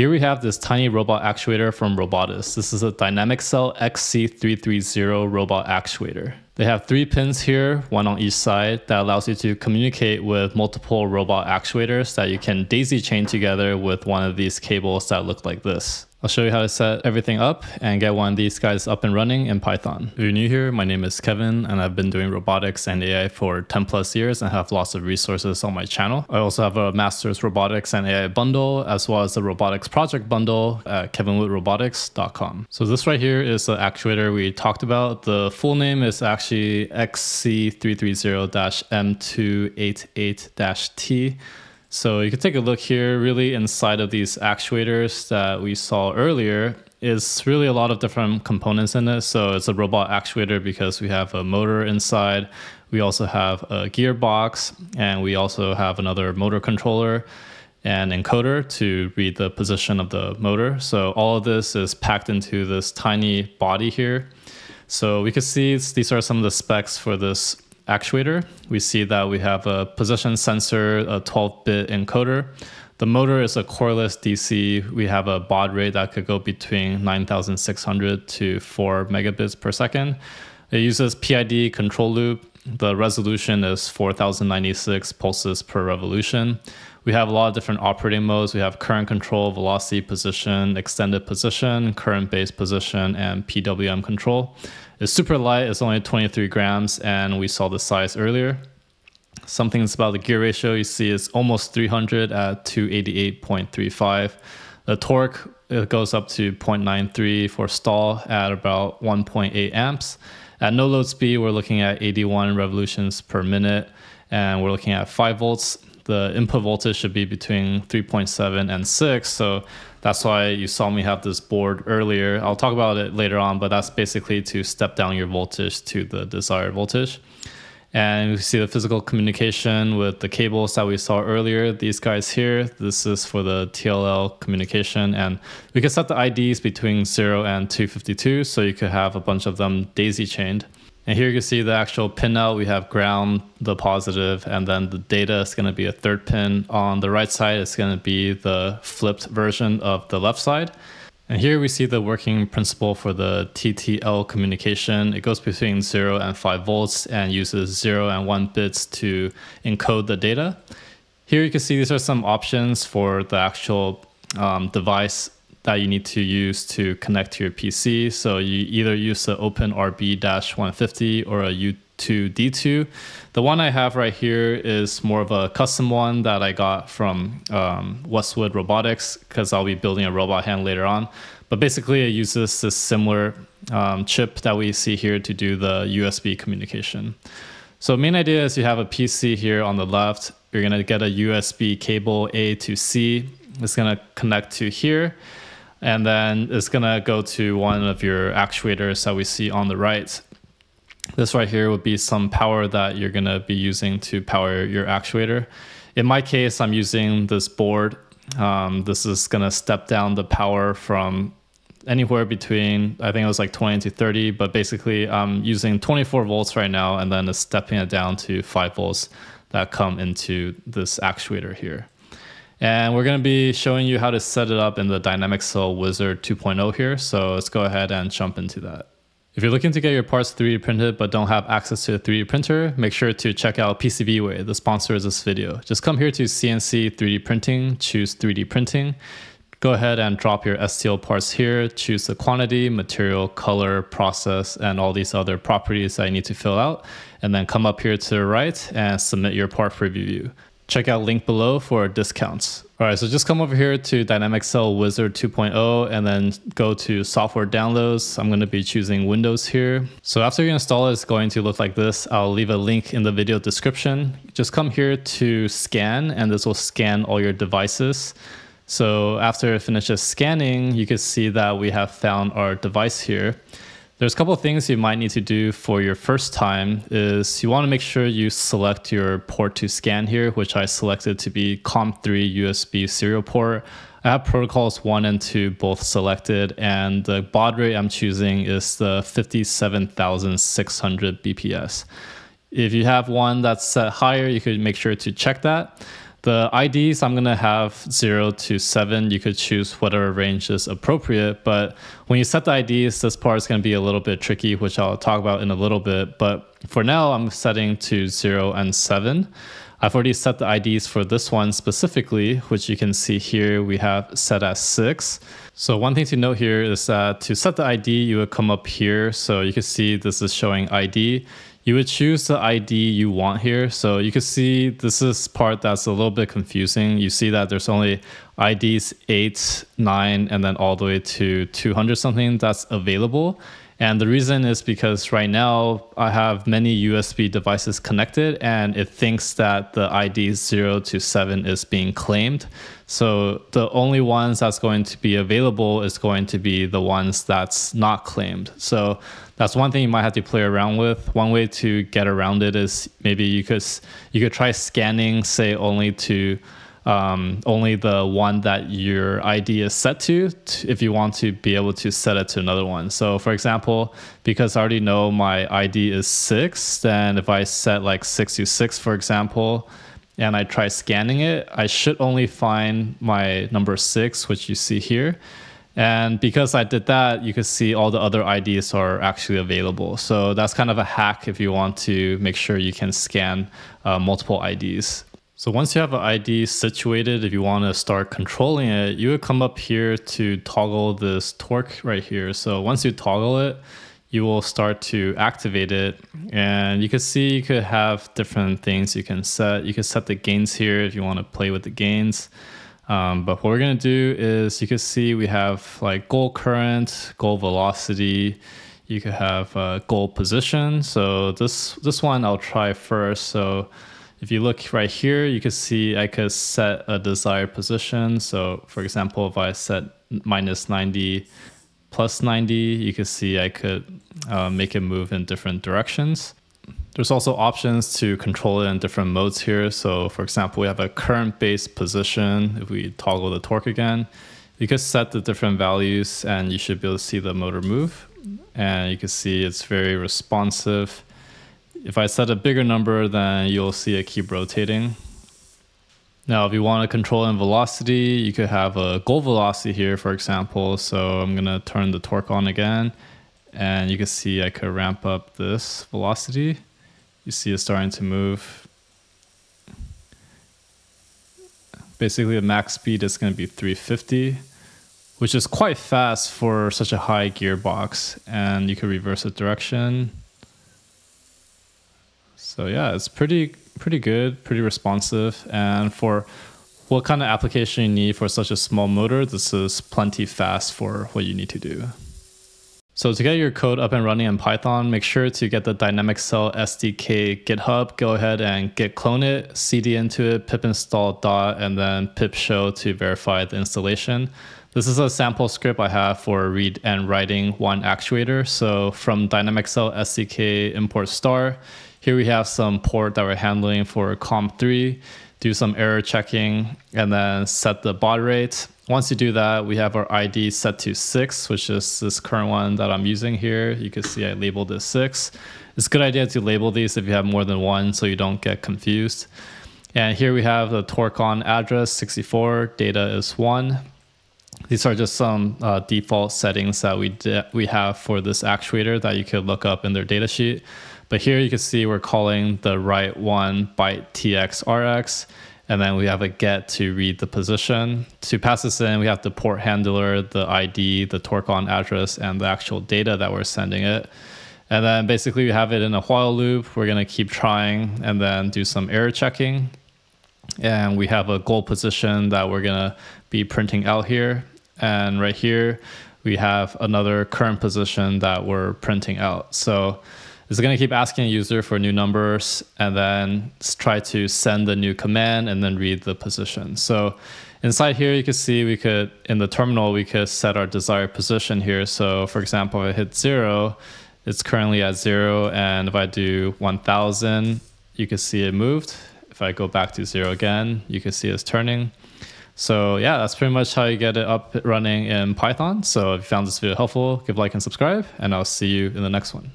Here we have this tiny robot actuator from Robotis. This is a Dynamixel XC330 robot actuator. They have three pins here, one on each side, that allows you to communicate with multiple robot actuators that you can daisy chain together with one of these cables that look like this. I'll show you how to set everything up and get one of these guys up and running in Python. If you're new here, my name is Kevin and I've been doing robotics and AI for 10 plus years and have lots of resources on my channel. I also have a master's robotics and AI bundle as well as the robotics project bundle at kevinwoodrobotics.com. So this right here is the actuator we talked about. The full name is actually XC330-M288-T. So you can take a look here, really inside of these actuators that we saw earlier is really a lot of different components in it. So it's a robot actuator because we have a motor inside. We also have a gearbox and we also have another motor controller and encoder to read the position of the motor. So all of this is packed into this tiny body here. So we can see these are some of the specs for this actuator. We see that we have a position sensor, a 12-bit encoder. The motor is a coreless DC. We have a baud rate that could go between 9,600 to 4 megabits per second. It uses PID control loop. The resolution is 4096 pulses per revolution. We have a lot of different operating modes. We have current control, velocity position, extended position, current based position, and PWM control. It's super light, it's only 23 grams, and we saw the size earlier. Some things about the gear ratio you see is almost 300 at 288.35. The torque it goes up to 0.93 for stall at about 1.8 amps. At no load speed, we're looking at 81 revolutions per minute, and we're looking at 5 volts. The input voltage should be between 3.7 and 6, so that's why you saw me have this board earlier. I'll talk about it later on, but that's basically to step down your voltage to the desired voltage. And you see the physical communication with the cables that we saw earlier. These guys here, this is for the TTL communication. And we can set the IDs between 0 and 252, so you could have a bunch of them daisy chained. And here you can see the actual pinout. We have ground, the positive, and then the data is going to be a third pin. On the right side, it's going to be the flipped version of the left side. And here we see the working principle for the TTL communication. It goes between 0 and 5 volts and uses 0 and 1 bits to encode the data. Here you can see these are some options for the actual um, device that you need to use to connect to your PC. So you either use the OpenRB-150 or a U2D2. The one I have right here is more of a custom one that I got from um, Westwood Robotics because I'll be building a robot hand later on. But basically, it uses this similar um, chip that we see here to do the USB communication. So main idea is you have a PC here on the left. You're to get a USB cable A to C. It's to connect to here and then it's gonna go to one of your actuators that we see on the right. This right here would be some power that you're gonna be using to power your actuator. In my case, I'm using this board. Um, this is gonna step down the power from anywhere between, I think it was like 20 to 30, but basically I'm using 24 volts right now and then it's stepping it down to five volts that come into this actuator here. And we're going to be showing you how to set it up in the Dynamixel Wizard 2.0 here. So let's go ahead and jump into that. If you're looking to get your parts 3D printed but don't have access to a 3D printer, make sure to check out PCBWay, the sponsor of this video. Just come here to CNC 3D printing, choose 3D printing. Go ahead and drop your STL parts here, choose the quantity, material, color, process, and all these other properties that you need to fill out. And then come up here to the right and submit your part for review check out link below for discounts. All right, so just come over here to Dynamixel Wizard 2.0 and then go to software downloads. I'm going to be choosing Windows here. So after you install it, it's going to look like this. I'll leave a link in the video description. Just come here to scan and this will scan all your devices. So after it finishes scanning, you can see that we have found our device here. There's a couple of things you might need to do for your first time is you want to make sure you select your port to scan here, which I selected to be COM3 USB serial port. I have protocols one and two both selected and the baud rate I'm choosing is the 57,600 BPS. If you have one that's set higher, you could make sure to check that. The IDs, I'm to have 0 to 7. You could choose whatever range is appropriate. But when you set the IDs, this part is to be a little bit tricky, which I'll talk about in a little bit. But for now, I'm setting to 0 and 7. I've already set the IDs for this one specifically, which you can see here we have set as 6. So one thing to note here is that to set the ID, you would come up here. So you can see this is showing ID you would choose the ID you want here. So you can see this is part that's a little bit confusing. You see that there's only IDs 8, 9, and then all the way to 200 something that's available. And the reason is because right now I have many USB devices connected and it thinks that the ID 0 to 7 is being claimed. So the only ones that's going to be available is going to be the ones that's not claimed. So that's one thing you might have to play around with. One way to get around it is maybe you could you could try scanning say only to um, only the one that your ID is set to, if you want to be able to set it to another one. So for example, because I already know my ID is six, then if I set like six to six, for example, and I try scanning it, I should only find my number six, which you see here. And because I did that, you can see all the other IDs are actually available. So that's kind of a hack if you want to make sure you can scan uh, multiple IDs. So once you have an ID situated, if you want to start controlling it, you would come up here to toggle this torque right here. So once you toggle it, you will start to activate it. And you can see you could have different things you can set. You can set the gains here if you want to play with the gains. Um, but what we're going to do is you can see we have like goal current, goal velocity, you could have uh, goal position. So this, this one I'll try first. So if you look right here, you can see I could set a desired position. So for example, if I set minus 90 plus 90, you can see I could uh, make it move in different directions. There's also options to control it in different modes here. So for example, we have a current based position. If we toggle the torque again, you can set the different values and you should be able to see the motor move. And you can see it's very responsive if I set a bigger number, then you'll see it keep rotating. Now, if you want to control in velocity, you could have a goal velocity here, for example. So I'm going to turn the torque on again. And you can see I could ramp up this velocity. You see it starting to move. Basically, the max speed is going to be 350, which is quite fast for such a high gearbox. And you can reverse the direction. So yeah, it's pretty pretty good, pretty responsive, and for what kind of application you need for such a small motor, this is plenty fast for what you need to do. So to get your code up and running in Python, make sure to get the Dynamixel SDK GitHub. Go ahead and git clone it, cd into it, pip install dot, and then pip show to verify the installation. This is a sample script I have for read and writing one actuator. So from Dynamixel SDK import star, here we have some port that we're handling for COM3, do some error checking, and then set the baud rate. Once you do that, we have our ID set to six, which is this current one that I'm using here. You can see I labeled it six. It's a good idea to label these if you have more than one so you don't get confused. And here we have the Torcon address 64, data is one. These are just some uh, default settings that we, we have for this actuator that you could look up in their datasheet. But here you can see we're calling the write one byte tx rx, and then we have a get to read the position. To pass this in, we have the port handler, the ID, the Torcon address, and the actual data that we're sending it. And then basically we have it in a while loop. We're gonna keep trying and then do some error checking. And we have a goal position that we're gonna be printing out here. And right here, we have another current position that we're printing out. So it's going to keep asking a user for new numbers and then try to send the new command and then read the position. So inside here, you can see we could, in the terminal, we could set our desired position here. So for example, if I hit zero, it's currently at zero. And if I do 1000, you can see it moved. If I go back to zero again, you can see it's turning. So yeah, that's pretty much how you get it up running in Python. So if you found this video helpful, give a like and subscribe, and I'll see you in the next one.